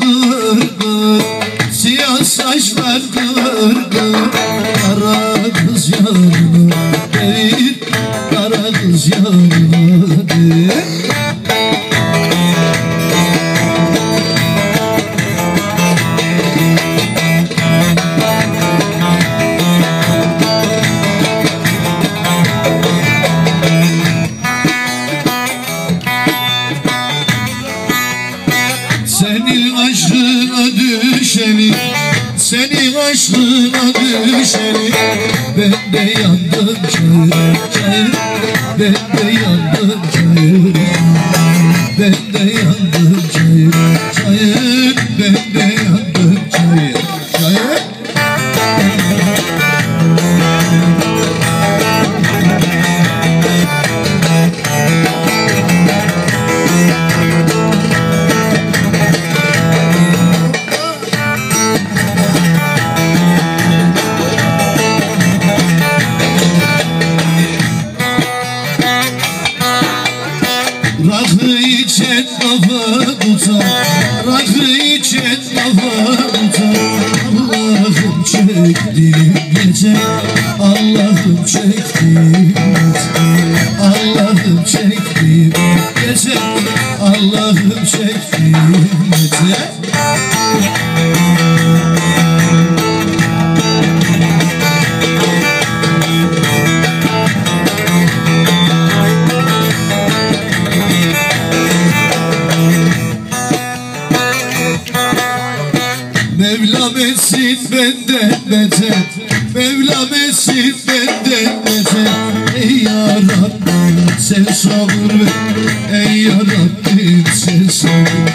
gır gır Siyah saçlar gır gır Kara Senin aşkına düşeni Senin aşkına düşeni Ben de yandım çayır Ben de yandım çayır Ben de yandım kafa tutar Rakı içen kafa tutar Allah'ım çektiğim gece Allah'ım çektiğim gece Allah'ım çektiğim gece Allah'ım çektiğim gece benden beter Mevlam etsin benden beter Ey yarabbim sen sabır ver. Ey yarabbim sen sabır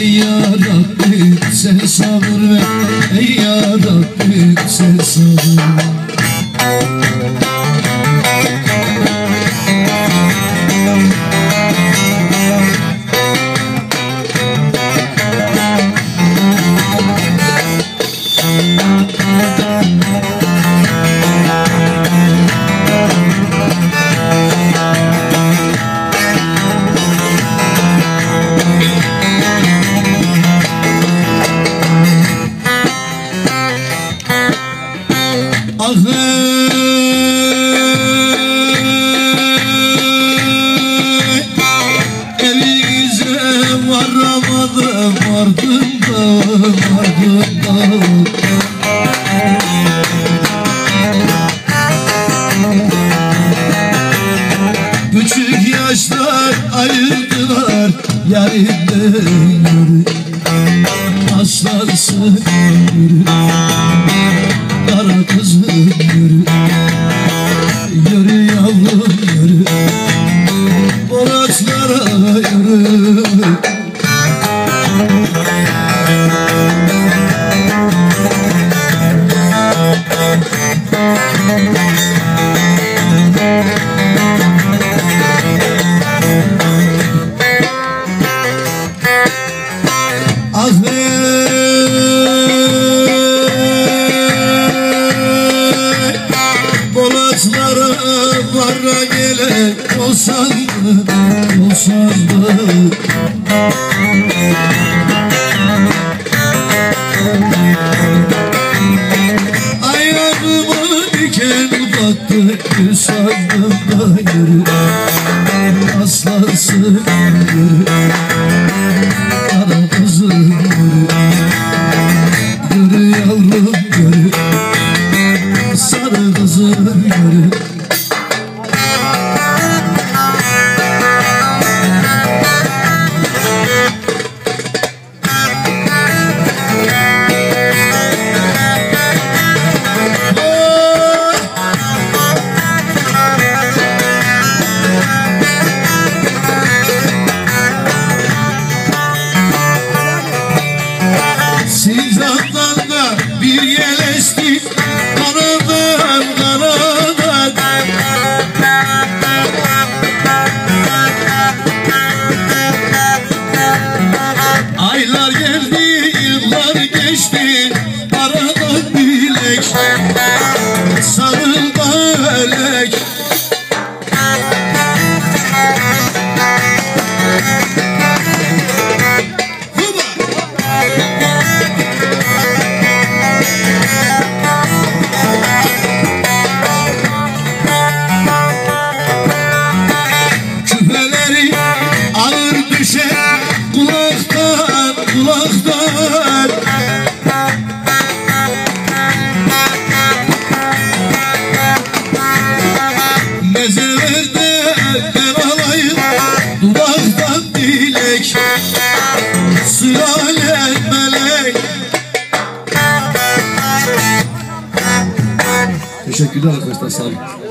Ey yarabbim sen sabır ver. Ey yarabbim sen sabır ver Yarimden yürü Aslansın yürü Kara kızım yürü. Yürü yavrum yürü. Boraçlara yürü. Ahmet olsaydı, olsaydı Ayağıma diken battı, sandım da yürü Aslası yürü, ana Sülale melek Teşekkürler arkadaşlar sağ olun.